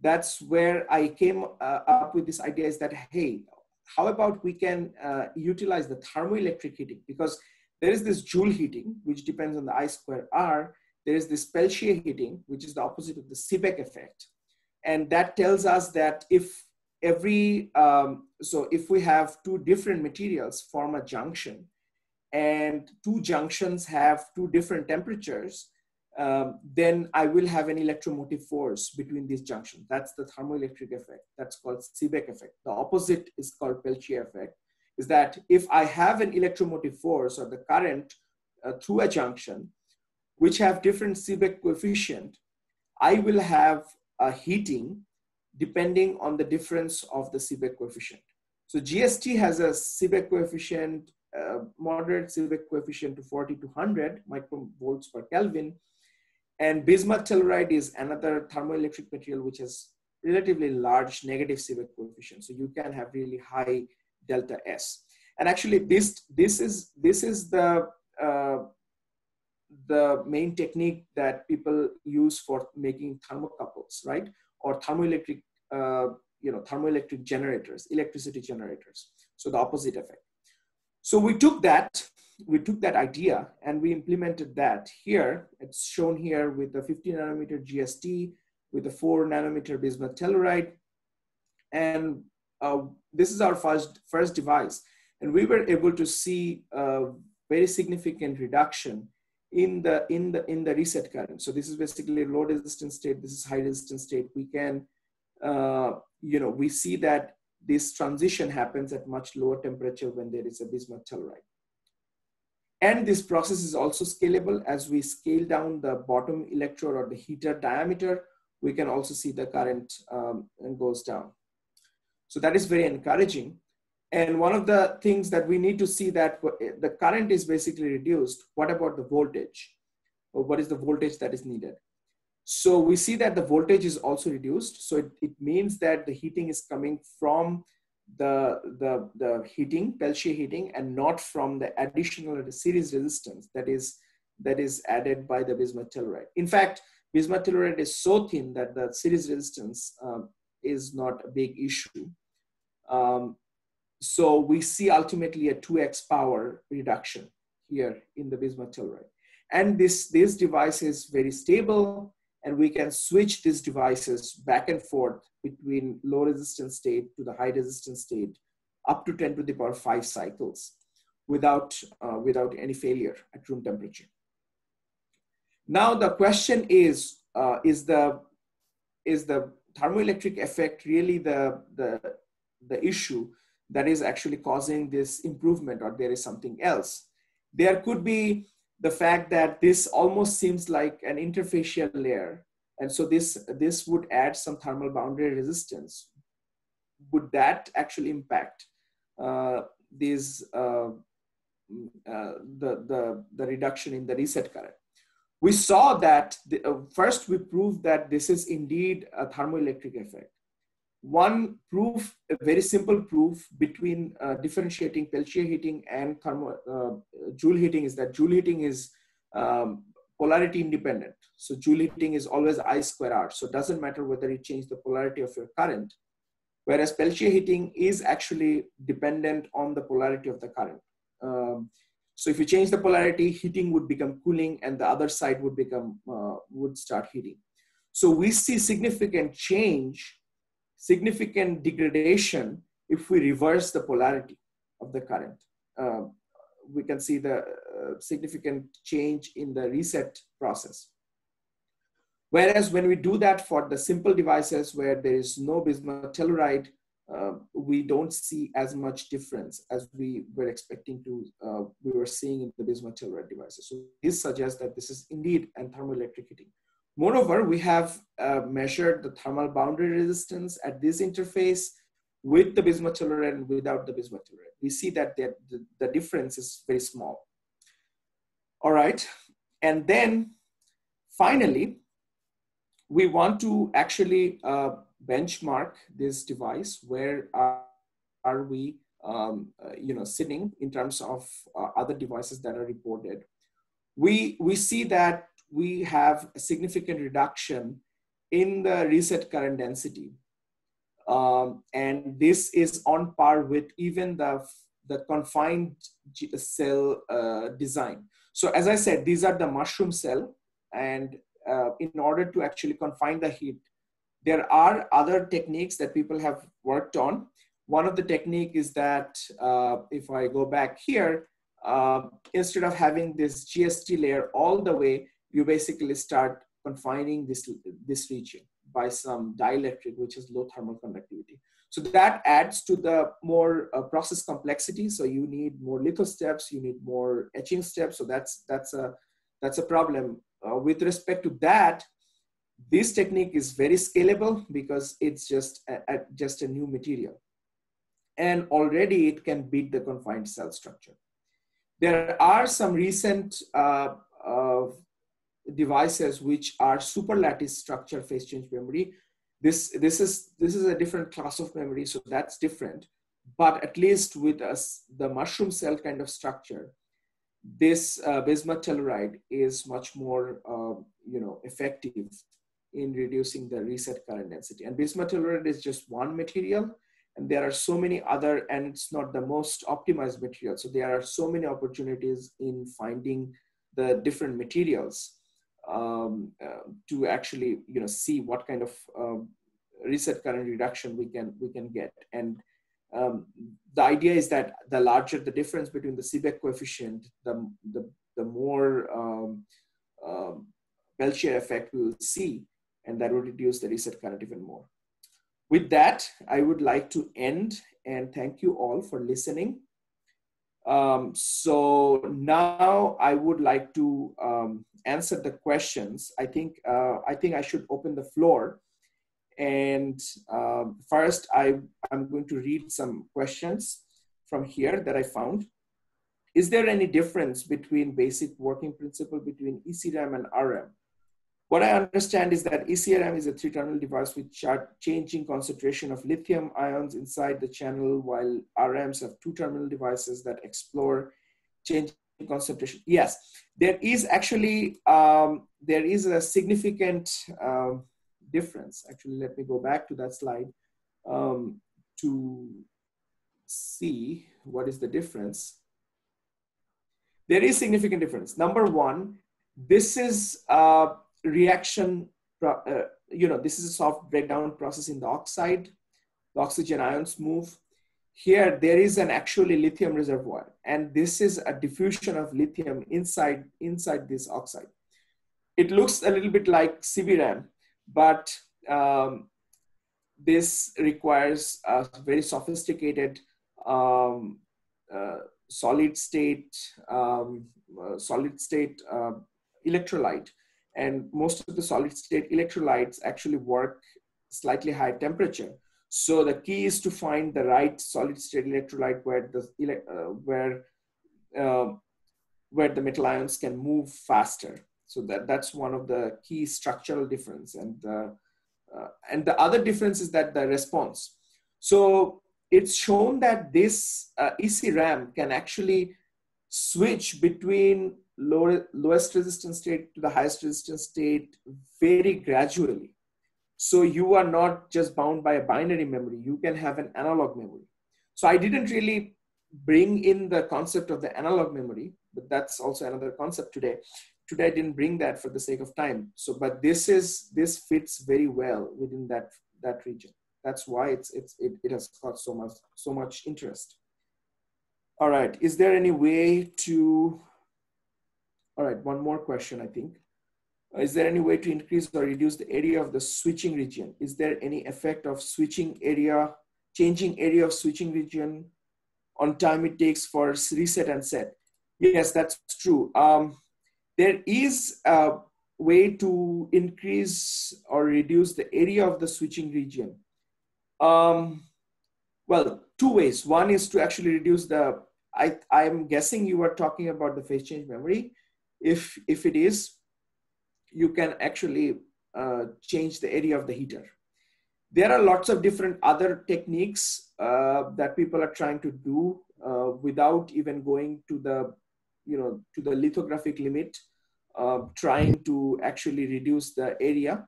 That's where I came uh, up with this idea: is that hey, how about we can uh, utilize the thermoelectric heating because there is this Joule heating, which depends on the I square R. There is this Peltier heating, which is the opposite of the Seebeck effect. And that tells us that if every, um, so if we have two different materials form a junction and two junctions have two different temperatures, um, then I will have an electromotive force between these junctions. That's the thermoelectric effect. That's called Seebeck effect. The opposite is called Peltier effect is that if I have an electromotive force or the current uh, through a junction, which have different Seebeck coefficient, I will have a heating depending on the difference of the Seebeck coefficient. So GST has a Seebeck coefficient, uh, moderate Seebeck coefficient to 40 to 100 microvolts per Kelvin. And bismuth telluride is another thermoelectric material which has relatively large negative Seebeck coefficient. So you can have really high delta S. And actually this, this, is, this is the, uh, the main technique that people use for making thermocouples, right? Or thermoelectric, uh, you know, thermoelectric generators, electricity generators. So the opposite effect. So we took that, we took that idea and we implemented that here. It's shown here with the 50 nanometer GST, with the four nanometer bismuth telluride. And uh, this is our first, first device. And we were able to see a very significant reduction in the, in the, in the reset current. So this is basically low resistance state. This is high resistance state. We can, uh, you know, we see that this transition happens at much lower temperature when there is a bismuth telluride. And this process is also scalable as we scale down the bottom electrode or the heater diameter, we can also see the current um, goes down. So that is very encouraging. And one of the things that we need to see that the current is basically reduced. What about the voltage? Or what is the voltage that is needed? So we see that the voltage is also reduced. So it, it means that the heating is coming from the, the, the heating, Peltier heating, and not from the additional series resistance that is, that is added by the bismuth telluride. In fact, bismuth telluride is so thin that the series resistance um, is not a big issue. Um, so we see ultimately a 2x power reduction here in the bismuth telluride. And this, this device is very stable and we can switch these devices back and forth between low resistance state to the high resistance state up to 10 to the power 5 cycles without, uh, without any failure at room temperature. Now the question is, uh, is, the, is the thermoelectric effect really the, the the issue that is actually causing this improvement or there is something else. There could be the fact that this almost seems like an interfacial layer. And so this, this would add some thermal boundary resistance. Would that actually impact uh, these, uh, uh, the, the, the reduction in the reset current? We saw that, the, uh, first we proved that this is indeed a thermoelectric effect one proof, a very simple proof between uh, differentiating Peltier heating and thermo, uh, Joule heating is that Joule heating is um, polarity independent. So Joule heating is always I square R. So it doesn't matter whether you change the polarity of your current. Whereas Peltier heating is actually dependent on the polarity of the current. Um, so if you change the polarity, heating would become cooling and the other side would become, uh, would start heating. So we see significant change significant degradation if we reverse the polarity of the current. Uh, we can see the uh, significant change in the reset process. Whereas when we do that for the simple devices where there is no bismuth telluride, uh, we don't see as much difference as we were expecting to, uh, we were seeing in the bismuth telluride devices. So this suggests that this is indeed an thermoelectric heating. Moreover, we have uh, measured the thermal boundary resistance at this interface with the bismuth telluride and without the bismuth telluride. We see that the, the, the difference is very small. All right, and then finally, we want to actually uh, benchmark this device. Where are, are we, um, uh, you know, sitting in terms of uh, other devices that are reported? We, we see that we have a significant reduction in the reset current density. Um, and this is on par with even the, the confined cell uh, design. So as I said, these are the mushroom cell. And uh, in order to actually confine the heat, there are other techniques that people have worked on. One of the technique is that uh, if I go back here, uh, instead of having this GST layer all the way, you basically start confining this, this region by some dielectric, which is low thermal conductivity. So that adds to the more uh, process complexity. So you need more litho steps, you need more etching steps. So that's that's a that's a problem. Uh, with respect to that, this technique is very scalable because it's just a, a, just a new material, and already it can beat the confined cell structure. There are some recent uh, devices which are super lattice structure phase change memory. This, this, is, this is a different class of memory, so that's different. But at least with us, the mushroom cell kind of structure, this uh, bismuth telluride is much more uh, you know, effective in reducing the reset current density. And bismuth telluride is just one material, and there are so many other, and it's not the most optimized material. So there are so many opportunities in finding the different materials um, uh, to actually you know see what kind of um, reset current reduction we can we can get. And um, the idea is that the larger the difference between the Seebeck coefficient the the, the more um, um, Peltier effect we will see and that will reduce the reset current even more. With that I would like to end and thank you all for listening um, so now I would like to um, answer the questions. I think uh, I think I should open the floor. And um, first, I I'm going to read some questions from here that I found. Is there any difference between basic working principle between ECRAM and RM? What I understand is that ECRM is a three-terminal device with changing concentration of lithium ions inside the channel, while RMs have two-terminal devices that explore changing concentration. Yes, there is actually um, there is a significant um, difference. Actually, let me go back to that slide um, to see what is the difference. There is significant difference. Number one, this is uh, reaction, uh, you know, this is a soft breakdown process in the oxide. The oxygen ions move. Here, there is an actually lithium reservoir, and this is a diffusion of lithium inside, inside this oxide. It looks a little bit like CBRAM, but um, this requires a very sophisticated um, uh, solid state um, uh, solid state uh, electrolyte and most of the solid state electrolytes actually work slightly high temperature. So the key is to find the right solid state electrolyte where the uh, where uh, where the metal ions can move faster. So that that's one of the key structural difference. And uh, uh, and the other difference is that the response. So it's shown that this uh, ECRAM can actually switch between low, lowest resistance state to the highest resistance state very gradually. So you are not just bound by a binary memory, you can have an analog memory. So I didn't really bring in the concept of the analog memory, but that's also another concept today. Today I didn't bring that for the sake of time. So, but this is this fits very well within that that region. That's why it's it's it, it has got so much so much interest. All right, is there any way to all right, one more question, I think. Is there any way to increase or reduce the area of the switching region? Is there any effect of switching area, changing area of switching region on time it takes for reset and set? Yes, that's true. Um, there is a way to increase or reduce the area of the switching region. Um, well, two ways. One is to actually reduce the, I, I'm guessing you are talking about the phase change memory. If, if it is, you can actually uh, change the area of the heater. there are lots of different other techniques uh, that people are trying to do uh, without even going to the you know to the lithographic limit uh, trying to actually reduce the area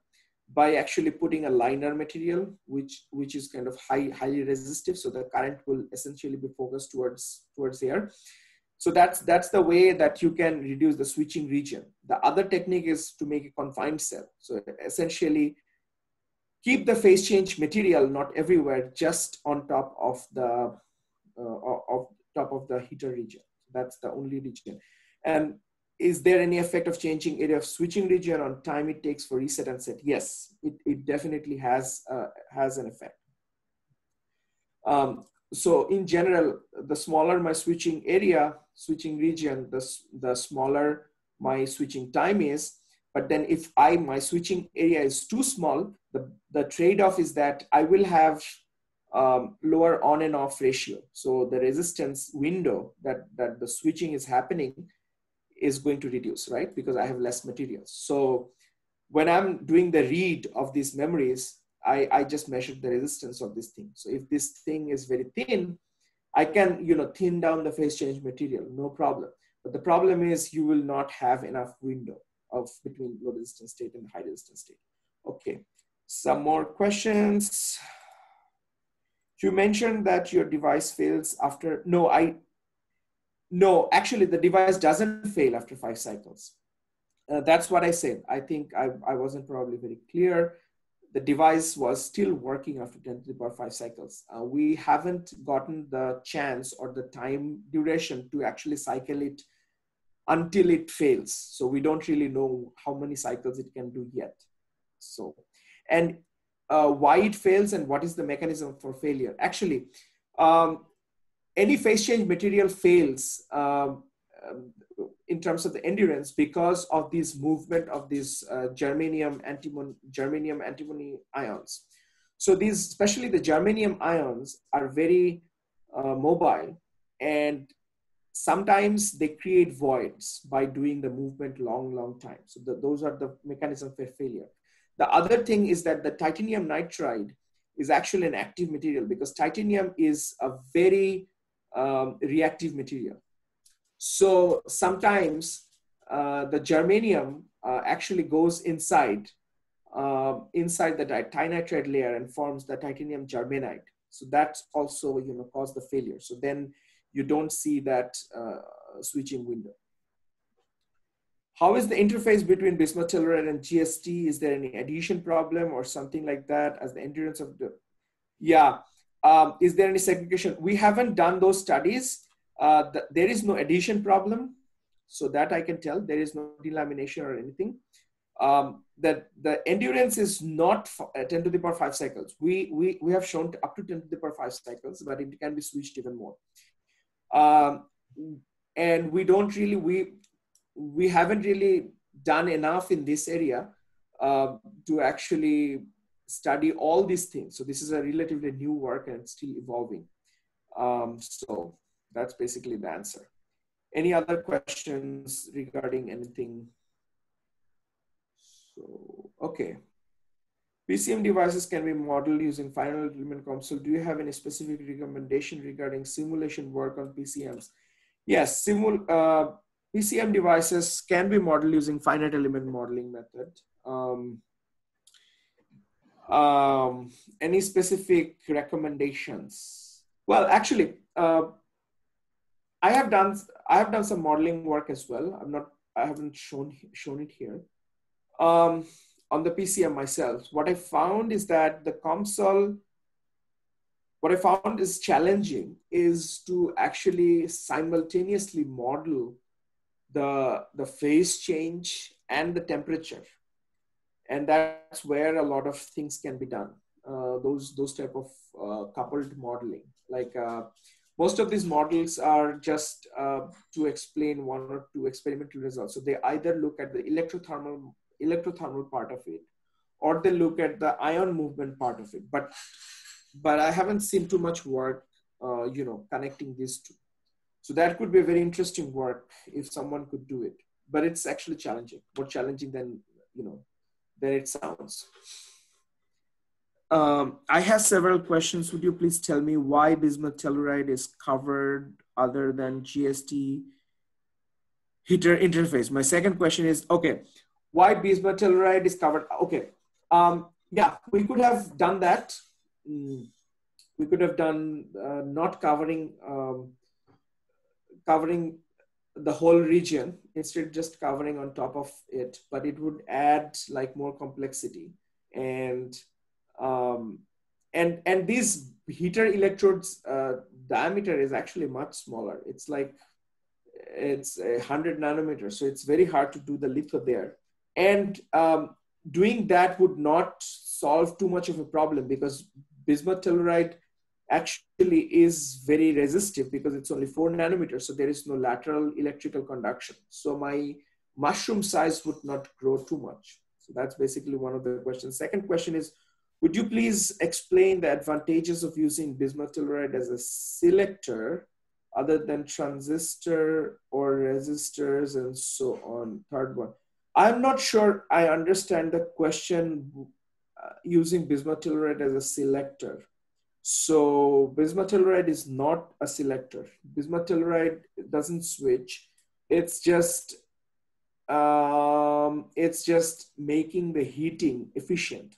by actually putting a liner material which which is kind of high highly resistive so the current will essentially be focused towards towards here so that's that's the way that you can reduce the switching region the other technique is to make a confined cell so essentially keep the phase change material not everywhere just on top of the uh, of top of the heater region that's the only region and is there any effect of changing area of switching region on time it takes for reset and set? Yes, it, it definitely has, uh, has an effect. Um, so in general, the smaller my switching area, switching region, the, the smaller my switching time is. But then if I, my switching area is too small, the, the trade-off is that I will have um, lower on and off ratio. So the resistance window that, that the switching is happening is going to reduce, right? Because I have less materials. So when I'm doing the read of these memories, I, I just measured the resistance of this thing. So if this thing is very thin, I can, you know, thin down the phase change material, no problem. But the problem is you will not have enough window of between low resistance state and high resistance state. Okay, some more questions. You mentioned that your device fails after, no, I, no, actually the device doesn't fail after five cycles. Uh, that's what I said. I think I, I wasn't probably very clear. The device was still working after 10 to the power 5 cycles. Uh, we haven't gotten the chance or the time duration to actually cycle it until it fails. So we don't really know how many cycles it can do yet. So, and uh, why it fails and what is the mechanism for failure? Actually, um, any phase change material fails um, in terms of the endurance because of this movement of these uh, germanium antimony germanium antimony ions. So these, especially the germanium ions, are very uh, mobile, and sometimes they create voids by doing the movement long, long time. So the, those are the mechanism for failure. The other thing is that the titanium nitride is actually an active material because titanium is a very um, reactive material. So sometimes uh, the germanium uh, actually goes inside uh, inside the tinitride layer and forms the titanium germanide. So that's also you know cause the failure. So then you don't see that uh, switching window. How is the interface between bismuth telluride and GST? Is there any adhesion problem or something like that as the endurance of the, yeah, um, is there any segregation? We haven't done those studies. Uh, the, there is no adhesion problem. So that I can tell there is no delamination or anything. Um, that the endurance is not uh, 10 to the power 5 cycles. We, we, we have shown up to 10 to the power 5 cycles, but it can be switched even more. Um, and we don't really, we, we haven't really done enough in this area uh, to actually study all these things. So this is a relatively new work and still evolving. Um, so that's basically the answer. Any other questions regarding anything? So, okay. PCM devices can be modeled using finite element COMSOL. Do you have any specific recommendation regarding simulation work on PCMs? Yes, simul uh, PCM devices can be modeled using finite element modeling method. Um, um, any specific recommendations? Well, actually, uh, I have done I have done some modeling work as well. I'm not I haven't shown shown it here. Um, on the PCM myself, what I found is that the COMSOL, what I found is challenging is to actually simultaneously model the the phase change and the temperature and that's where a lot of things can be done uh, those those type of uh, coupled modeling like uh, most of these models are just uh, to explain one or two experimental results. So they either look at the electrothermal electrothermal part of it or they look at the ion movement part of it. But but i haven't seen too much work uh, you know connecting these two. So that could be a very interesting work if someone could do it. But it's actually challenging more challenging than you know than it sounds. Um, I have several questions. Would you please tell me why bismuth telluride is covered other than GST heater interface? My second question is, okay, why bismuth telluride is covered? Okay, um, yeah, we could have done that. Mm, we could have done uh, not covering um, covering the whole region instead just covering on top of it, but it would add like more complexity and um, and and these heater electrodes uh, diameter is actually much smaller. It's like it's a hundred nanometers, so it's very hard to do the litho there. And um, doing that would not solve too much of a problem because bismuth telluride actually is very resistive because it's only four nanometers, so there is no lateral electrical conduction. So my mushroom size would not grow too much. So that's basically one of the questions. Second question is, would you please explain the advantages of using bismuth telluride as a selector other than transistor or resistors and so on? Third one. I'm not sure I understand the question uh, using bismuth telluride as a selector. So bismuth telluride is not a selector. Bismuth telluride doesn't switch. It's just um, it's just making the heating efficient.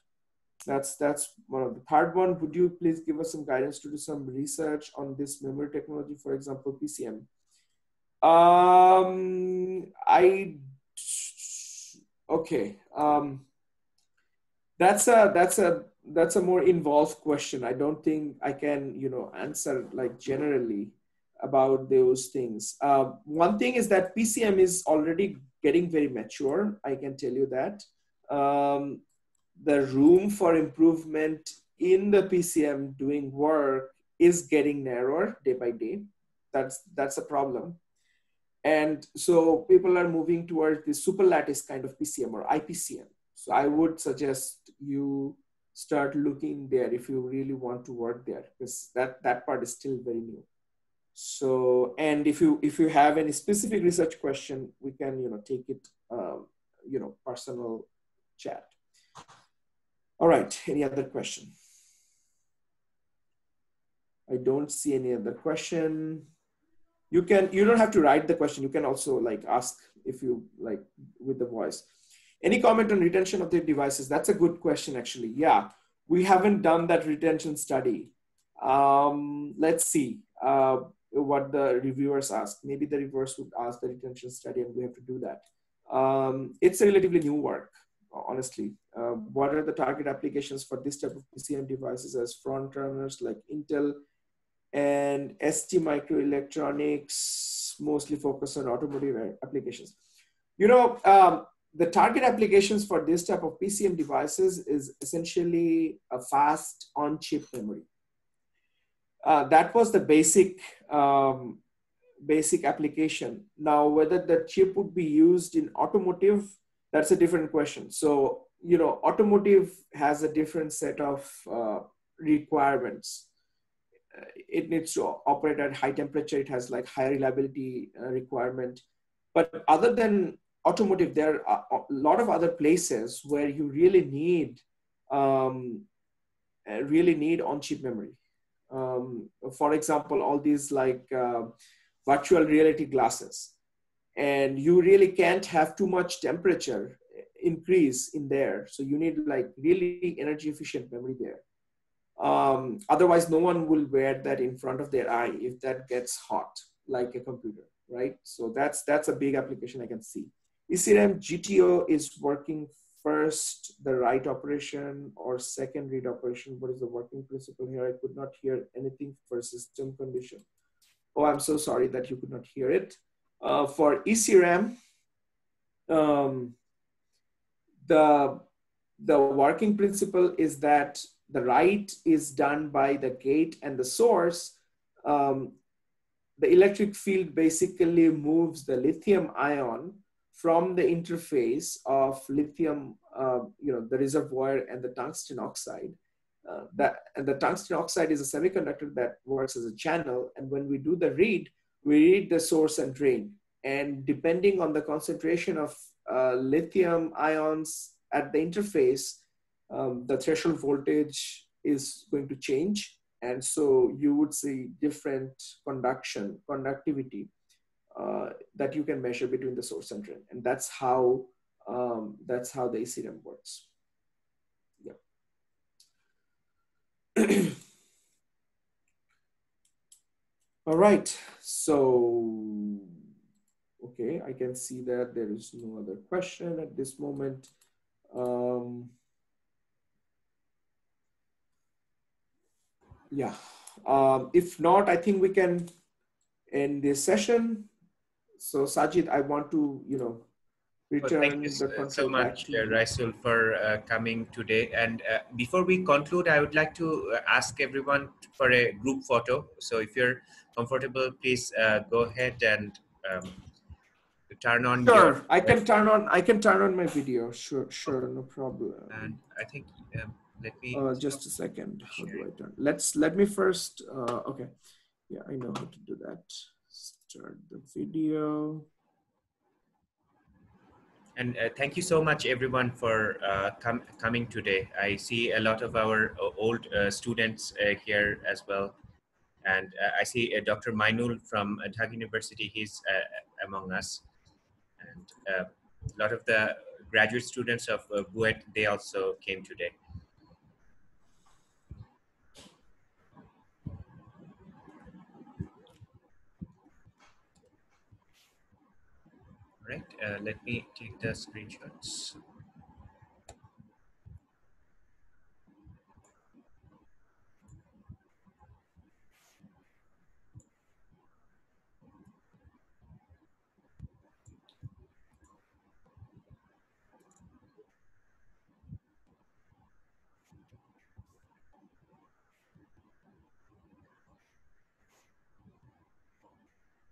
That's that's one of the third one. Would you please give us some guidance to do some research on this memory technology, for example, PCM? Um, I okay. Um, that's a that's a that's a more involved question. I don't think I can, you know, answer like generally about those things. Uh, one thing is that PCM is already getting very mature. I can tell you that. Um, the room for improvement in the PCM doing work is getting narrower day by day. That's that's a problem. And so people are moving towards the superlattice kind of PCM or IPCM. So I would suggest you start looking there if you really want to work there because that that part is still very new so and if you if you have any specific research question we can you know take it um, you know personal chat all right any other question i don't see any other question you can you don't have to write the question you can also like ask if you like with the voice any comment on retention of the devices? That's a good question, actually. Yeah, we haven't done that retention study. Um, let's see uh, what the reviewers ask. Maybe the reviewers would ask the retention study and we have to do that. Um, it's a relatively new work, honestly. Uh, what are the target applications for this type of PCM devices as front runners like Intel and ST Microelectronics mostly focus on automotive applications? You know, um, the target applications for this type of PCM devices is essentially a fast on-chip memory. Uh, that was the basic um, basic application. Now, whether the chip would be used in automotive, that's a different question. So, you know, automotive has a different set of uh, requirements. Uh, it needs to operate at high temperature. It has like high reliability uh, requirement. But other than automotive, there are a lot of other places where you really need um, uh, really need on-chip memory. Um, for example, all these like uh, virtual reality glasses, and you really can't have too much temperature increase in there. So you need like really energy efficient memory there. Um, otherwise, no one will wear that in front of their eye if that gets hot, like a computer, right? So that's that's a big application I can see. ECRAM GTO is working first the write operation or second read operation. What is the working principle here? I could not hear anything for system condition. Oh, I'm so sorry that you could not hear it. Uh, for ECRAM, um, the, the working principle is that the write is done by the gate and the source. Um, the electric field basically moves the lithium ion from the interface of lithium, uh, you know, the reservoir and the tungsten oxide. Uh, that and the tungsten oxide is a semiconductor that works as a channel. And when we do the read, we read the source and drain. And depending on the concentration of uh, lithium ions at the interface, um, the threshold voltage is going to change. And so you would see different conduction, conductivity uh, that you can measure between the source and drain. And that's how, um, that's how the ECRAM works. Yeah. All right, so, okay, I can see that there is no other question at this moment. Um, yeah, um, if not, I think we can end this session. So Sajid, I want to, you know, well, thank you so much, uh, Raisul, for uh, coming today. And uh, before we conclude, I would like to uh, ask everyone for a group photo. So if you're comfortable, please uh, go ahead and um, turn on. Sure, your, I can turn on. I can turn on my video. Sure, sure, no problem. And I think um, let me. Uh, just a second. How do I turn? Let's let me first. Uh, okay, yeah, I know how to do that. Start the video. And uh, thank you so much, everyone, for uh, com coming today. I see a lot of our uh, old uh, students uh, here as well. And uh, I see Dr. Mainul from Dhaka University, he's among us. And a lot of the graduate students of uh, BUET, they also came today. Right, uh, let me take the screenshots.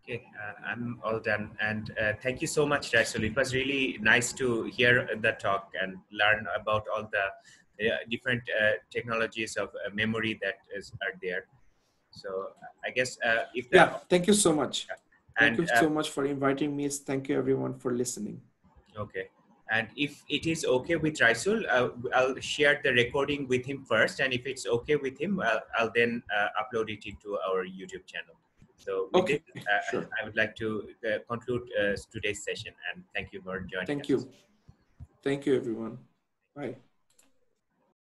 Okay, uh, I'm all done. And uh, thank you so much, Raisul. It was really nice to hear the talk and learn about all the uh, different uh, technologies of uh, memory that is are there. So I guess uh, if yeah, thank you so much. Thank and, you so much for inviting me. Thank you everyone for listening. Okay. And if it is okay with Raisul, I'll share the recording with him first. And if it's okay with him, I'll, I'll then upload it into our YouTube channel. So okay, uh, sure. I would like to uh, conclude uh, today's session and thank you for joining Thank us. you. Thank you, everyone. Bye.